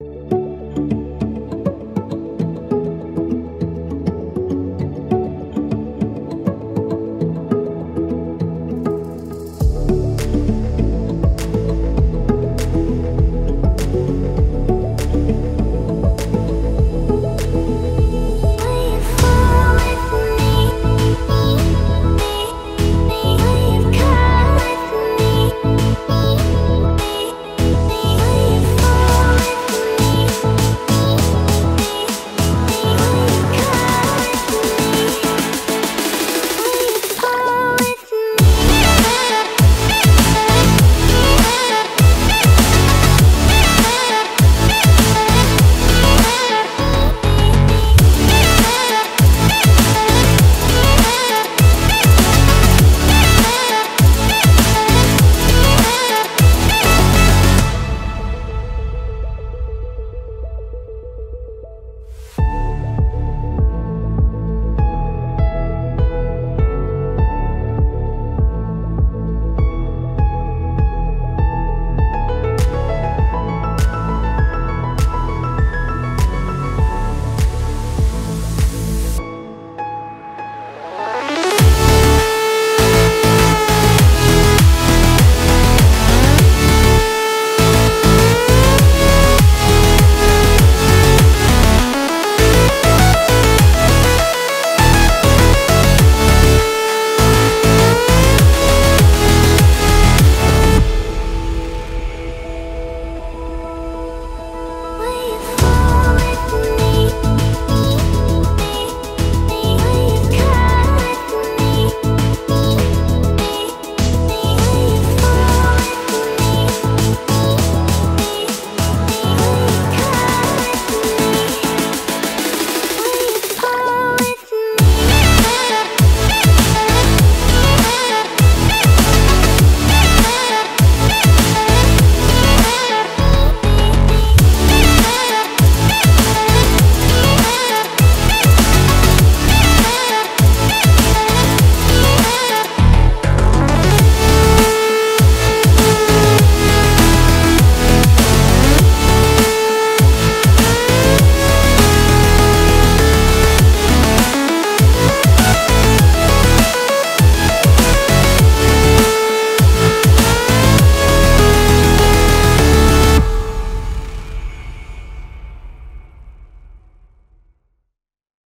you.